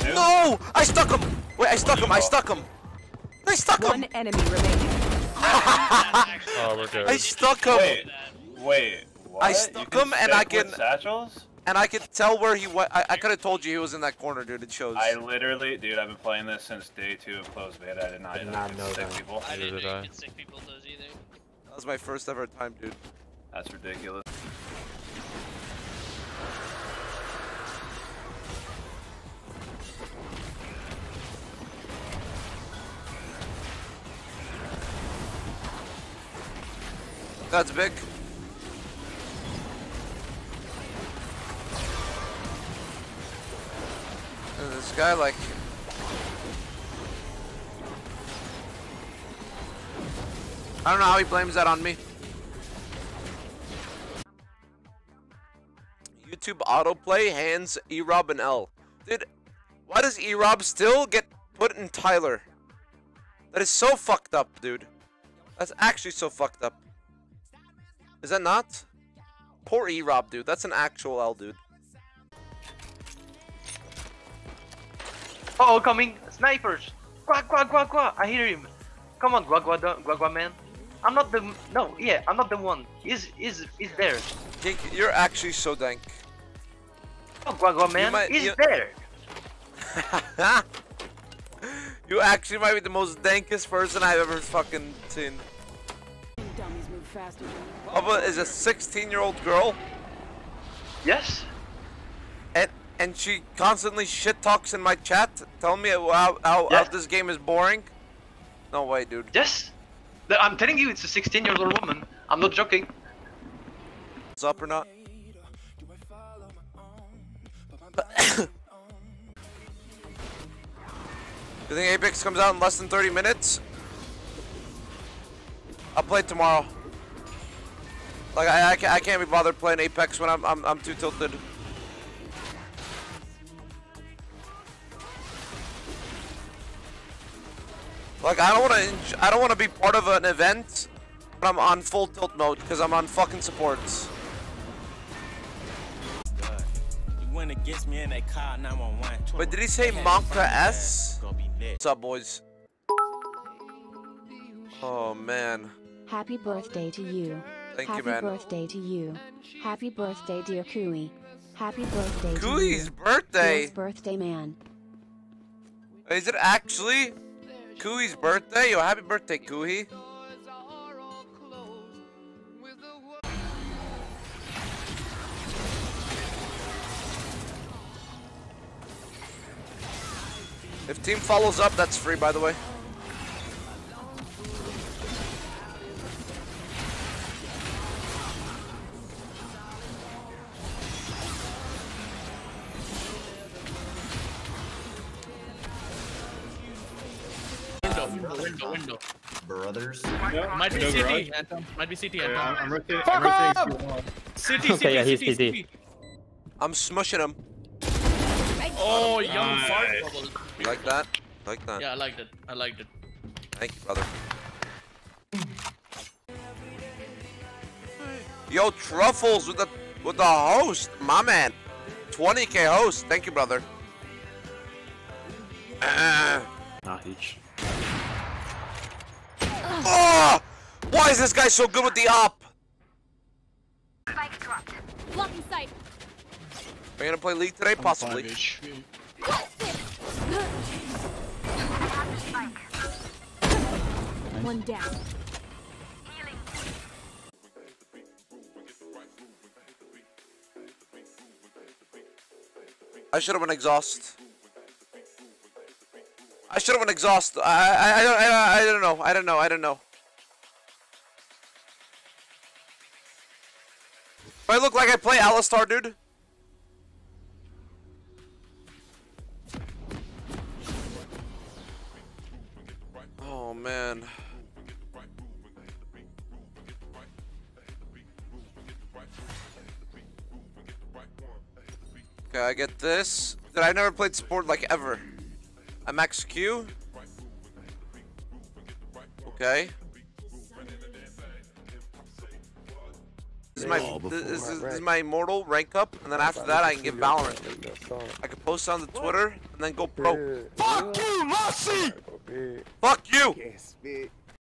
too. No! I stuck him! Wait, I stuck him, I oh. stuck him! I stuck him! One enemy remaining. Oh, look at I stuck him! Wait, wait. What? I stuck him and I can- satchels. And I could tell where he went. I, I could have told you he was in that corner, dude. It shows. I literally, dude, I've been playing this since day two of closed beta. I did not, Did know not you could know stick that. people. I didn't did know I. you could stick people with those either. That was my first ever time, dude. That's ridiculous. That's big. This guy, like. I don't know how he blames that on me. YouTube autoplay hands E-Rob and L. Dude, why does E-Rob still get put in Tyler? That is so fucked up, dude. That's actually so fucked up. Is that not? Poor E-Rob, dude. That's an actual L, dude. Uh oh, coming! Snipers! Quack, quack, quack, quack! I hear him! Come on, Guagua, Guagua man. I'm not the. No, yeah, I'm not the one. He's, he's, he's there. He- You're actually so dank. Oh, Guagua man, might- he's you- there! you actually might be the most dankest person I've ever fucking seen. Dummies faster. Bubba is a 16 year old girl, Yes? and and she constantly shit talks in my chat, telling me how how, how this game is boring. No way, dude. Yes? I'm telling you, it's a 16 year old woman. I'm not joking. What's up or not? you think Apex comes out in less than 30 minutes? I'll play it tomorrow. Like I, I, can't, I can't be bothered playing Apex when I'm I'm, I'm too tilted. Like I don't want to I don't want to be part of an event when I'm on full tilt mode because I'm on fucking supports. You went against me in car Wait, did he say Monka S? Gonna be lit. What's up, boys? Oh man, Happy birthday to you. Thank Happy you, man. birthday to you. Happy birthday, dear Kui. Happy birthday Kui's birthday. Dearest birthday man. Is it actually Kui's birthday? Yo, happy birthday, Kui. If team follows up, that's free, by the way. Window, window, window. Brothers. Might be No CT. Anthem. Might be CT, Yeah, Anthem. I'm, I'm rotating. I'm rotating to. CT, CT, Okay, yeah, he's CT, CT. CT. I'm smushing him. Oh, young Nice. fart bubble. Like that? Like that. Yeah, I liked it. I liked it. Thank you, brother. Yo, Truffles with the with the host, my man. 20k host. Thank you, brother. Uh, Nah, each. oh! Why is this guy so good with the op? Blocking sight. Are you gonna play League today? Possibly. One down. I should have went exhaust. I should have went exhaust. I I I don't I, I don't know. I don't know. I don't know. Do I look like I play Alistar, dude? Oh man. Okay, I get this. Did I never played support like ever? I'm max Q. Okay. This is my this, this is, this is my immortal rank up, and then after that I can get Valorant. I can post on the Twitter and then go pro. Fuck you, Mossy! Fuck you! Can't spit.